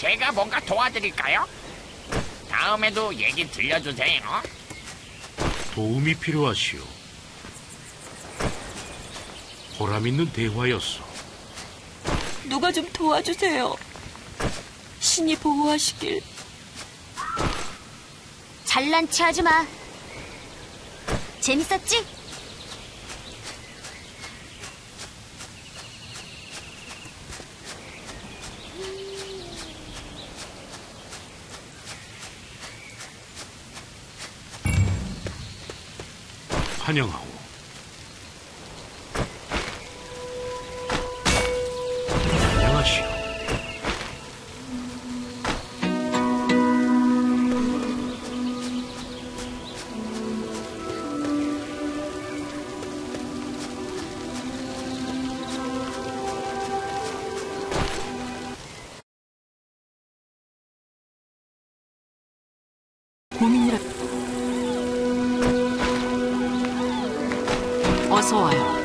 제가 뭔가 도와드릴까요? 다음에도 얘기 들려주세요. 도움이 필요하시오. 보람 있는 대화였어. 누가 좀 도와주세요. 신이 보호하시길. 잘난 체 하지 마. 재밌었지? 환영하오. soil.